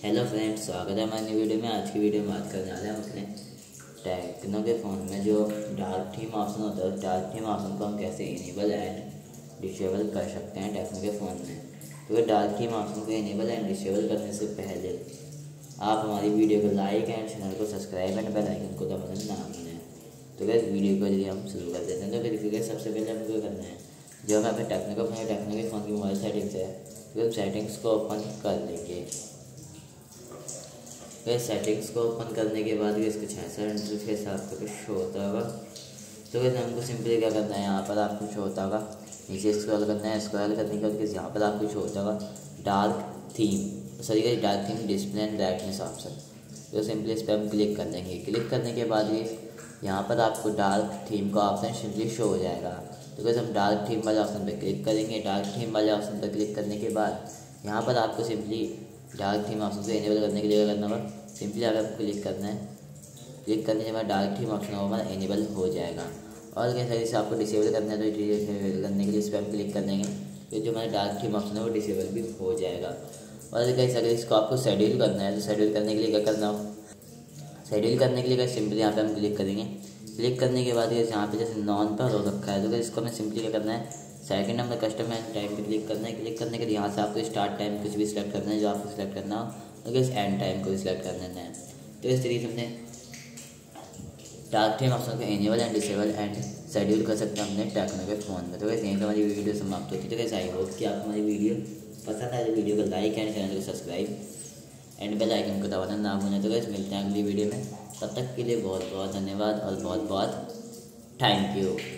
Hello friends स्वागत है हमारी वीडियो में। आज की वीडियो में बात करने वाले हैं अपने टेक्नो के फ़ोन में, जो डार्क थीम ऑप्शन होता है। डार्क थीम ऑप्शन को हम कैसे इनेबल एंड डिसेबल कर सकते हैं टेक्नो के फ़ोन में। तो डार्क थीम ऑप्शन को इनेबल एंड डिसेबल करने से पहले आप हमारी वीडियो को लाइक एंड चैनल को सब्सक्राइब एंड बेल आइकन को दबाना ना भूलें। तो वैसे वीडियो को यदि हम शुरू कर देते हैं। तो फिर सबसे पहले हमको करना है? जो हमें अपने टेक्नो का फ़ोन टेक्नो के फ़ोन की मोबाइल सेटिंग्स है तो सेटिंग्स को ओपन कर लेंगे फिर सेटिंग्स को ओपन करने के बाद इसके छः सौ इंटरफेस आपको कुछ शो होता होगा। तो वैसे हमको सिंपली क्या करना है? यहाँ पर आपको शो होता होगा। नीचे स्क्रॉल करना है। स्क्रॉल करने के बाद यहाँ पर आपको शो होता होगा डार्क थीम सॉरी का dark theme display and brightness option तो सिंपली इस पर हम क्लिक कर देंगे। क्लिक करने के बाद ये यहाँ पर आपको डार्क थीम का ऑप्शन सिंपली शो हो जाएगा। तो कैसे हम डार्क थीम वाले ऑप्शन पर क्लिक करेंगे। डार्क थीम वाले ऑप्शन पर क्लिक करने के बाद यहाँ पर आपको सिंपली डार्क थीम ऑप्शन को इनेबल करने के लिए क्या करना होगा? सिंपली अगर आपको क्लिक करना है क्लिक करने के बाद डार्क थीम ऑप्शन होगा इनेबल हो जाएगा। और कैसे जैसे आपको डिसेबल करना है तो डिसेबल करने के लिए इस पर हम क्लिक कर देंगे। तो जो हमारा डार्क थीम ऑप्शन है, वो डिसेबल भी हो जाएगा। और कैसे अगर इसको आपको शेड्यूल करना है तो शेड्यूल करने के लिए क्या करना हो? शेड्यूल करने के लिए क्या सिंपली यहाँ पे हम क्लिक करेंगे। क्लिक करने के बाद यहाँ पे जैसे नॉन पर हो रखा है तो इसको हमें सिंपली क्या करना है? सेकंड नंबर कस्टमर टाइम पे क्लिक करना है। क्लिक करने के लिए यहाँ से आपको स्टार्ट टाइम कुछ भी सिलेक्ट करना है, जो आपको सिलेक्ट करना हो और इस एंड टाइम को भी सिलेक्ट कर देना है। तो इस तरीके से हमने डार्क टाइम ऑप्शन को enable and disable and schedule कर सकते हैं अपने टेक्नो के फ़ोन में। तो वैसे यहीं हमारी वीडियो समाप्त होती है। तो कैसे आई होप कि आपको हमारी वीडियो पसंद आए। तो वीडियो को लाइक एंड चैनल को सब्सक्राइब एंड बेल आइकन को दबाना ना भूलें। तो कैसे मिलते हैं अगली वीडियो में। तब तक के लिए बहुत बहुत धन्यवाद और बहुत बहुत थैंक यू